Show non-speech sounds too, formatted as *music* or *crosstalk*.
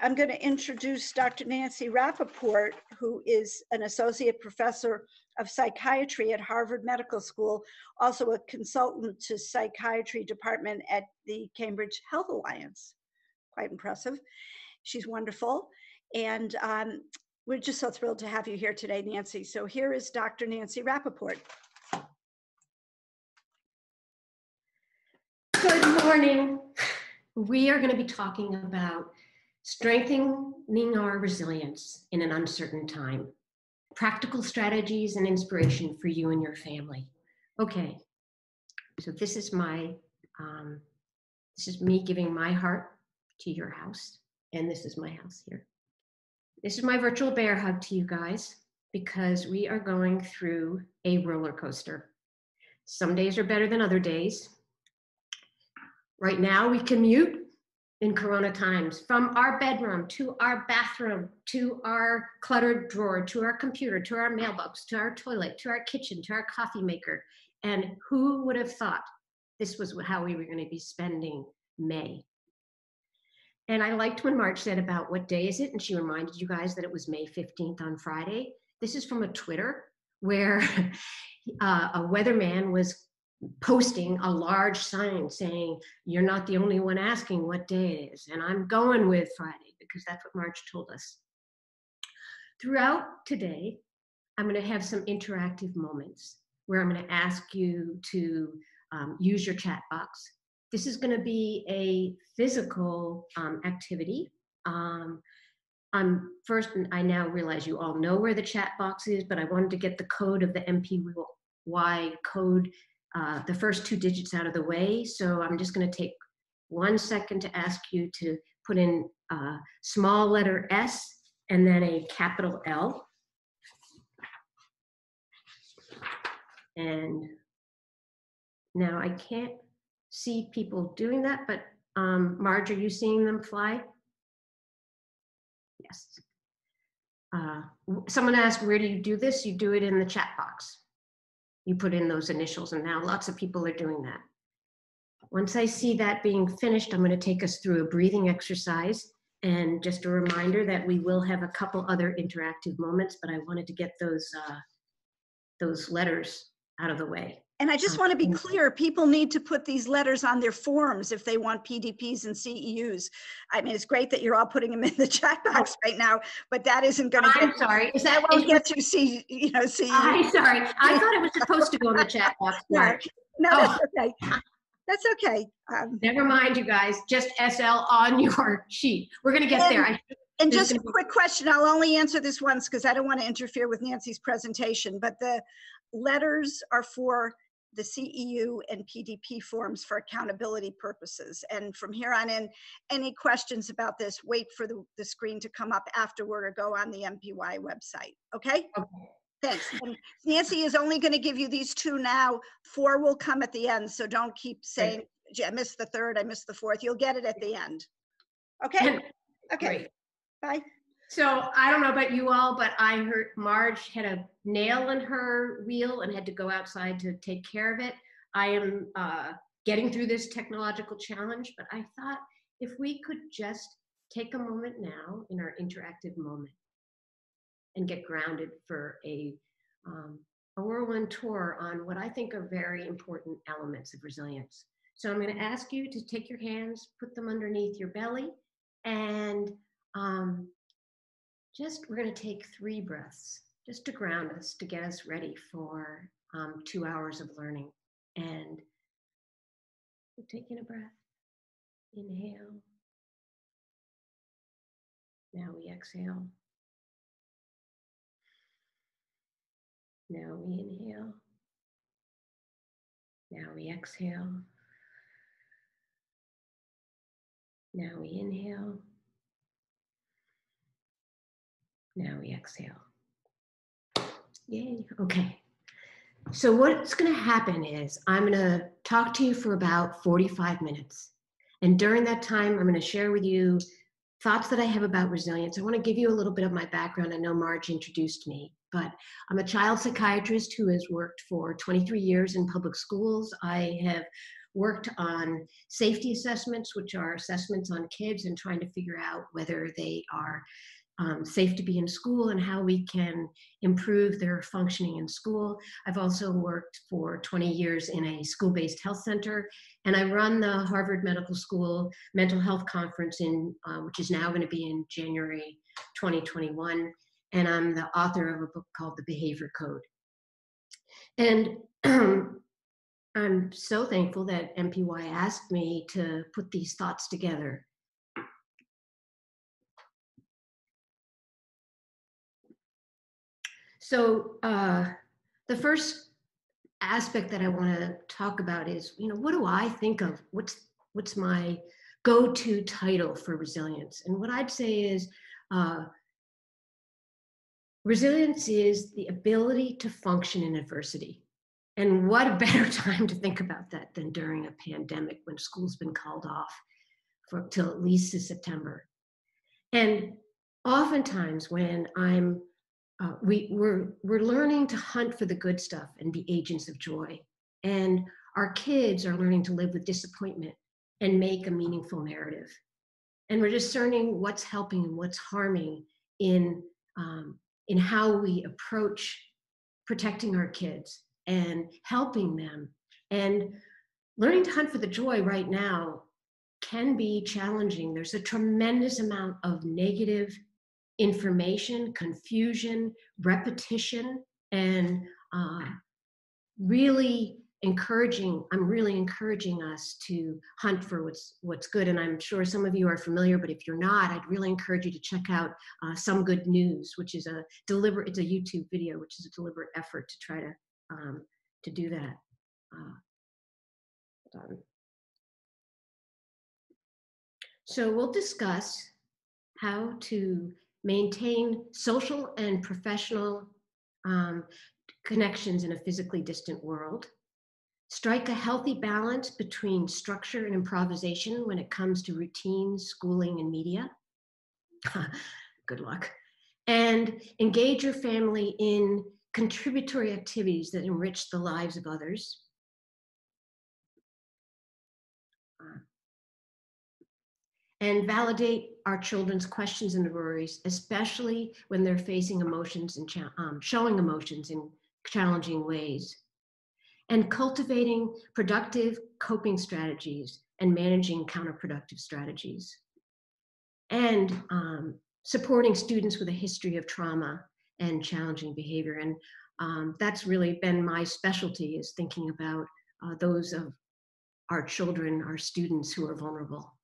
I'm going to introduce Dr. Nancy Rappaport, who is an associate professor of psychiatry at Harvard Medical School, also a consultant to psychiatry department at the Cambridge Health Alliance. Quite impressive. She's wonderful. And um, we're just so thrilled to have you here today, Nancy. So here is Dr. Nancy Rappaport. Good morning. We are going to be talking about strengthening our resilience in an uncertain time, practical strategies and inspiration for you and your family. Okay, so this is my, um, this is me giving my heart to your house, and this is my house here. This is my virtual bear hug to you guys because we are going through a roller coaster. Some days are better than other days. Right now, we commute in Corona times, from our bedroom to our bathroom to our cluttered drawer to our computer to our mailbox to our toilet to our kitchen to our coffee maker. And who would have thought this was how we were going to be spending May? And I liked when Marge said about what day is it, and she reminded you guys that it was May 15th on Friday. This is from a Twitter where *laughs* uh, a weatherman was posting a large sign saying, You're not the only one asking what day it is. And I'm going with Friday because that's what Marge told us. Throughout today, I'm going to have some interactive moments where I'm going to ask you to um, use your chat box. This is going to be a physical um, activity. Um, I'm first, I now realize you all know where the chat box is, but I wanted to get the code of the MPY code uh, the first two digits out of the way. So I'm just going to take one second to ask you to put in a small letter S and then a capital L. And now I can't see people doing that, but um, Marge, are you seeing them fly? Yes. Uh, someone asked, where do you do this? You do it in the chat box you put in those initials and now lots of people are doing that. Once I see that being finished, I'm going to take us through a breathing exercise and just a reminder that we will have a couple other interactive moments, but I wanted to get those uh, those letters out of the way. And I just want to be clear, people need to put these letters on their forms if they want PDPs and CEUs. I mean, it's great that you're all putting them in the *laughs* chat oh. box right now, but that isn't going to I'm get, sorry. Is that won't get to see, you know, see. I'm sorry. I thought it was supposed to go in the chat box. *laughs* No, no oh. that's okay. That's okay. Um, Never mind, you guys. Just SL on *laughs* your sheet. We're going to get and, there. I, and just a quick question. I'll only answer this once because I don't want to interfere with Nancy's presentation, but the letters are for the CEU and PDP forms for accountability purposes. And from here on in, any questions about this, wait for the, the screen to come up afterward or go on the MPY website. Okay? Okay. Thanks. And Nancy is only going to give you these two now. Four will come at the end, so don't keep saying, I missed the third, I missed the fourth. You'll get it at the end. Okay? Okay. Great. Bye. So I don't know about you all, but I heard Marge had a nail in her wheel and had to go outside to take care of it. I am uh, getting through this technological challenge, but I thought if we could just take a moment now in our interactive moment and get grounded for a um, a whirlwind tour on what I think are very important elements of resilience. So I'm going to ask you to take your hands, put them underneath your belly, and um, just we're going to take three breaths just to ground us, to get us ready for um, two hours of learning. And we're taking a breath, inhale. Now we exhale. Now we inhale. Now we exhale. Now we inhale. Now we exhale. Yay. Okay. So what's going to happen is I'm going to talk to you for about 45 minutes. And during that time, I'm going to share with you thoughts that I have about resilience. I want to give you a little bit of my background. I know Marge introduced me, but I'm a child psychiatrist who has worked for 23 years in public schools. I have worked on safety assessments, which are assessments on kids and trying to figure out whether they are um, safe to be in school and how we can improve their functioning in school. I've also worked for 20 years in a school based health center, and I run the Harvard Medical School Mental Health Conference, in, uh, which is now going to be in January 2021. And I'm the author of a book called The Behavior Code. And *clears throat* I'm so thankful that MPY asked me to put these thoughts together So uh, the first aspect that I want to talk about is, you know, what do I think of? What's what's my go-to title for resilience? And what I'd say is, uh, resilience is the ability to function in adversity. And what a *laughs* better time to think about that than during a pandemic when school's been called off for till at least September. And oftentimes when I'm uh, we, we're, we're learning to hunt for the good stuff and be agents of joy. And our kids are learning to live with disappointment and make a meaningful narrative. And we're discerning what's helping and what's harming in, um, in how we approach protecting our kids and helping them. And learning to hunt for the joy right now can be challenging. There's a tremendous amount of negative information, confusion, repetition, and uh, really encouraging i'm really encouraging us to hunt for what's what's good. And i'm sure some of you are familiar but if you're not i'd really encourage you to check out uh, some good news which is a deliberate it's a youtube video which is a deliberate effort to try to um, to do that. Uh, so we'll discuss how to maintain social and professional um, connections in a physically distant world, strike a healthy balance between structure and improvisation when it comes to routine, schooling, and media. *laughs* Good luck. And engage your family in contributory activities that enrich the lives of others. And validate our children's questions and worries, especially when they're facing emotions and um, showing emotions in challenging ways. And cultivating productive coping strategies and managing counterproductive strategies. And um, supporting students with a history of trauma and challenging behavior. And um, that's really been my specialty is thinking about uh, those of our children, our students who are vulnerable.